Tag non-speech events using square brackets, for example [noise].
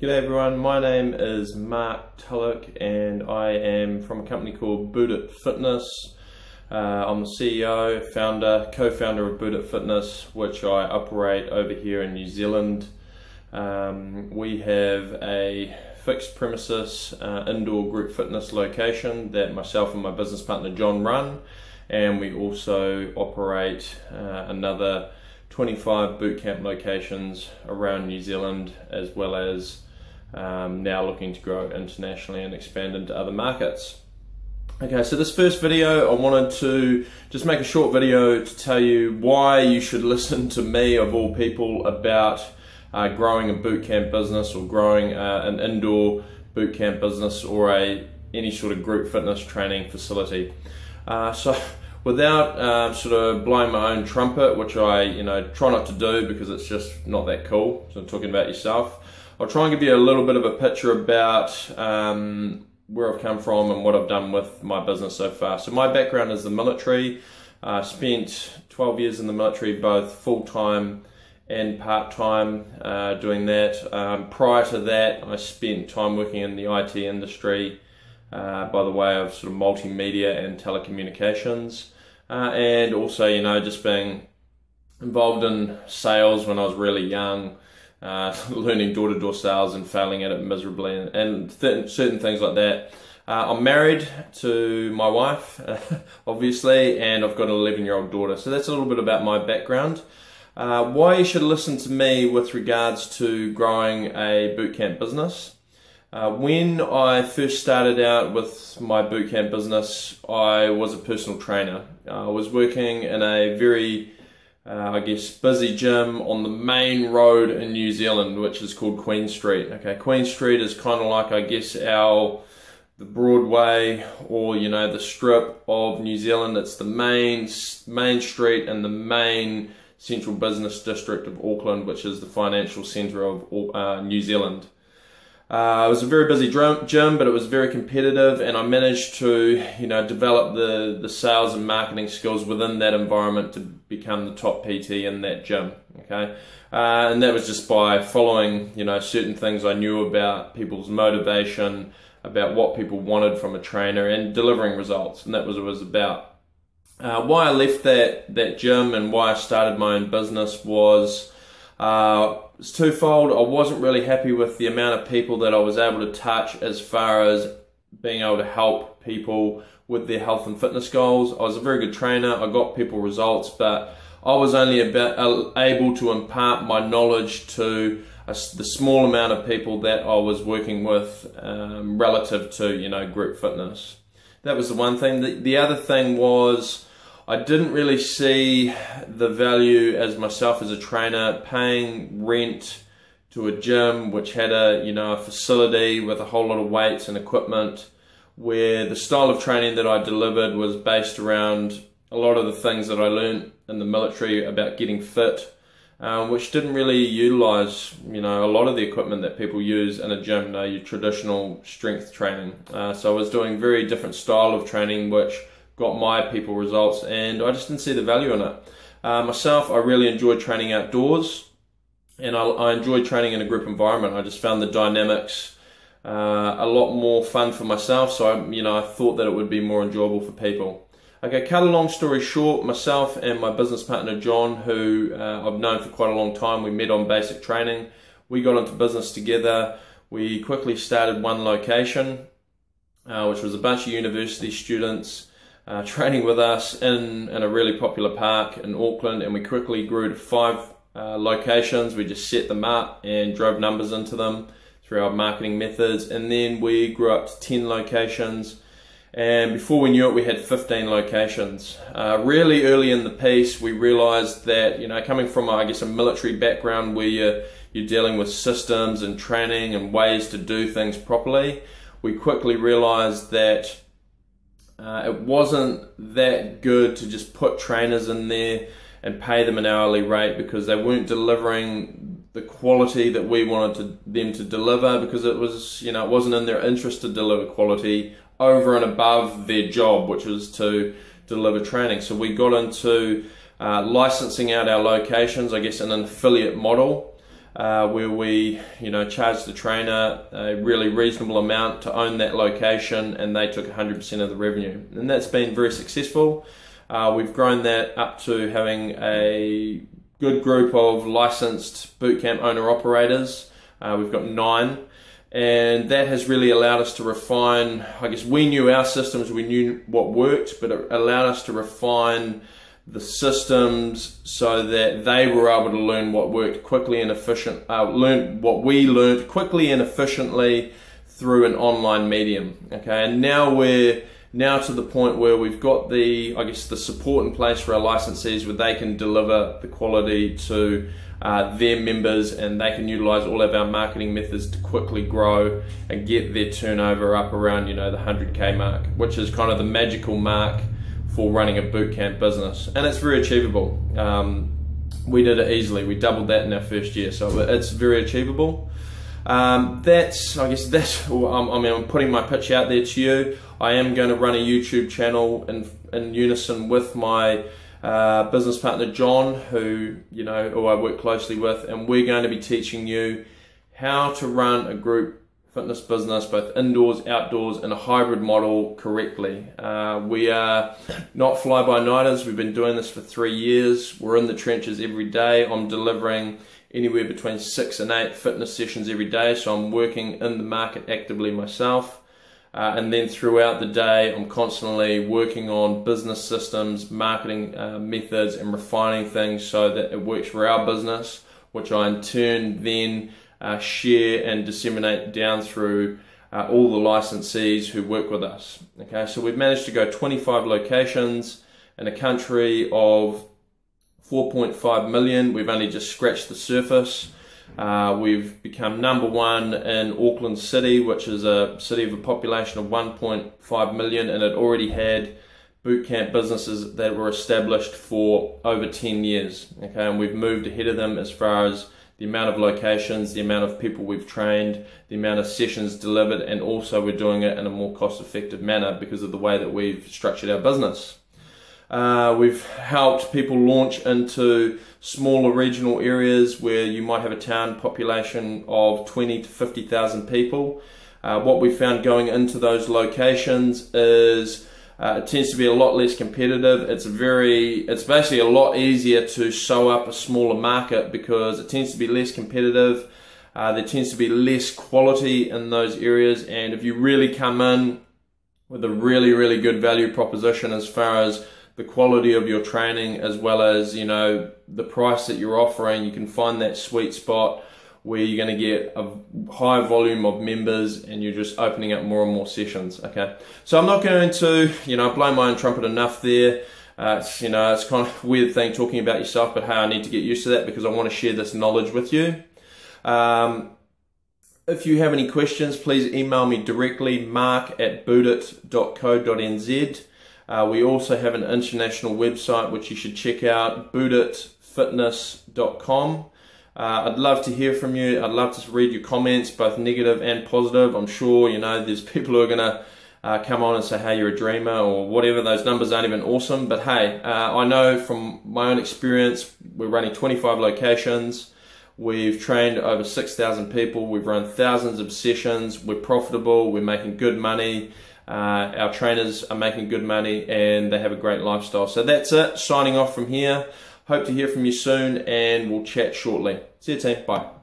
G'day everyone, my name is Mark Tulloch and I am from a company called Boot It Fitness. Uh, I'm the CEO, founder, co-founder of Boot It Fitness, which I operate over here in New Zealand. Um, we have a fixed premises uh, indoor group fitness location that myself and my business partner John run, and we also operate uh, another 25 bootcamp locations around New Zealand as well as um, now looking to grow internationally and expand into other markets. Okay, so this first video, I wanted to just make a short video to tell you why you should [laughs] listen to me, of all people, about uh, growing a bootcamp business or growing uh, an indoor bootcamp business or a any sort of group fitness training facility. Uh, so, [laughs] without um, sort of blowing my own trumpet, which I you know try not to do because it's just not that cool. So, talking about yourself. I'll try and give you a little bit of a picture about um, where I've come from and what I've done with my business so far. So my background is the military. I uh, spent 12 years in the military, both full-time and part-time uh, doing that. Um, prior to that, I spent time working in the IT industry uh, by the way of sort of multimedia and telecommunications. Uh, and also, you know, just being involved in sales when I was really young, uh, [laughs] learning door to door sales and failing at it miserably, and, and th- certain things like that. Uh, I'm married to my wife, [laughs] obviously, and I've got an 11 year old daughter. So that's a little bit about my background. Uh, why you should listen to me with regards to growing a bootcamp business. Uh, when I first started out with my bootcamp business, I was a personal trainer. I was working in a very uh, I guess, busy gym on the main road in New Zealand, which is called Queen Street. Okay, Queen Street is kind of like, I guess, our the Broadway or you know the Strip of New Zealand. It's the main main street and the main central business district of Auckland, which is the financial centre of uh, New Zealand. Uh, it was a very busy gym, but it was very competitive, and I managed to, you know, develop the, the sales and marketing skills within that environment to become the top PT in that gym. Okay, uh, and that was just by following, you know, certain things I knew about people's motivation, about what people wanted from a trainer, and delivering results, and that was what it was about. Uh, why I left that that gym and why I started my own business was uh, it's twofold. I wasn't really happy with the amount of people that I was able to touch as far as being able to help people with their health and fitness goals. I was a very good trainer. I got people results, but I was only about able to impart my knowledge to a, the small amount of people that I was working with um, relative to you know group fitness. That was the one thing. The, the other thing was I didn't really see the value as myself as a trainer paying rent to a gym which had a you know a facility with a whole lot of weights and equipment where the style of training that I delivered was based around a lot of the things that I learned in the military about getting fit um, which didn't really utilize you know a lot of the equipment that people use in a gym you know, your traditional strength training. Uh, so I was doing very different style of training which got my people results, and I just didn't see the value in it. Uh, myself, I really enjoy training outdoors, and I, I enjoyed training in a group environment. I just found the dynamics uh, a lot more fun for myself, so I, you know I thought that it would be more enjoyable for people. Okay, cut a long story short, myself and my business partner John, who uh, I've known for quite a long time, we met on basic training. We got into business together. We quickly started one location, uh, which was a bunch of university students uh, training with us in, in a really popular park in Auckland, and we quickly grew to five uh, locations. We just set them up and drove numbers into them through our marketing methods, and then we grew up to 10 locations. And before we knew it, we had 15 locations. Uh, really early in the piece, we realized that, you know, coming from, I guess, a military background where you're, you're dealing with systems and training and ways to do things properly, we quickly realized that uh, it wasn't that good to just put trainers in there and pay them an hourly rate because they weren't delivering the quality that we wanted to, them to deliver because it was you know it wasn't in their interest to deliver quality over and above their job which was to deliver training. So we got into uh, licensing out our locations I guess in an affiliate model uh, where we, you know, charged the trainer a really reasonable amount to own that location, and they took 100% of the revenue, and that's been very successful. Uh, we've grown that up to having a good group of licensed bootcamp owner operators. Uh, we've got nine, and that has really allowed us to refine. I guess we knew our systems, we knew what worked, but it allowed us to refine the systems so that they were able to learn what worked quickly and efficient, uh, learn what we learned quickly and efficiently through an online medium. Okay, and now we're now to the point where we've got the, I guess, the support in place for our licensees where they can deliver the quality to uh, their members and they can utilize all of our marketing methods to quickly grow and get their turnover up around, you know, the 100k mark, which is kind of the magical mark for running a bootcamp business, and it's very achievable. Um, we did it easily. We doubled that in our first year, so it's very achievable. Um, that's, I guess, that's. I mean, I'm putting my pitch out there to you. I am going to run a YouTube channel in in unison with my uh, business partner John, who you know, who I work closely with, and we're going to be teaching you how to run a group fitness business, both indoors, outdoors, in a hybrid model correctly. Uh, we are not fly by nighters. We've been doing this for three years. We're in the trenches every day. I'm delivering anywhere between six and eight fitness sessions every day. So I'm working in the market actively myself. Uh, and then throughout the day, I'm constantly working on business systems, marketing uh, methods, and refining things so that it works for our business, which I in turn then share and disseminate down through uh, all the licensees who work with us. Okay, so we've managed to go 25 locations in a country of 4.5 million. We've only just scratched the surface. Uh, we've become number one in Auckland City, which is a city of a population of 1.5 million, and it already had bootcamp businesses that were established for over 10 years. Okay, and we've moved ahead of them as far as the amount of locations, the amount of people we've trained, the amount of sessions delivered, and also we're doing it in a more cost effective manner because of the way that we've structured our business. Uh, we've helped people launch into smaller regional areas where you might have a town population of 20 to 50,000 people. Uh, what we found going into those locations is uh, it tends to be a lot less competitive. It's very, it's basically a lot easier to sew up a smaller market because it tends to be less competitive. Uh, there tends to be less quality in those areas, and if you really come in with a really, really good value proposition as far as the quality of your training as well as you know the price that you're offering, you can find that sweet spot where you're going to get a high volume of members and you're just opening up more and more sessions. Okay, so I'm not going to you know blow my own trumpet enough there. Uh, it's, you know, it's kind of weird thing talking about yourself, but hey, I need to get used to that because I want to share this knowledge with you. Um, if you have any questions, please email me directly, mark at bootit.co.nz. Uh, we also have an international website which you should check out, bootitfitness.com. Uh, I'd love to hear from you. I'd love to read your comments, both negative and positive. I'm sure you know there's people who are gonna uh, come on and say, "Hey, you're a dreamer" or whatever. Those numbers aren't even awesome, but hey, uh, I know from my own experience, we're running 25 locations. We've trained over 6,000 people. We've run thousands of sessions. We're profitable. We're making good money. Uh, our trainers are making good money and they have a great lifestyle. So that's it. Signing off from here. Hope to hear from you soon and we'll chat shortly. See you team. Bye.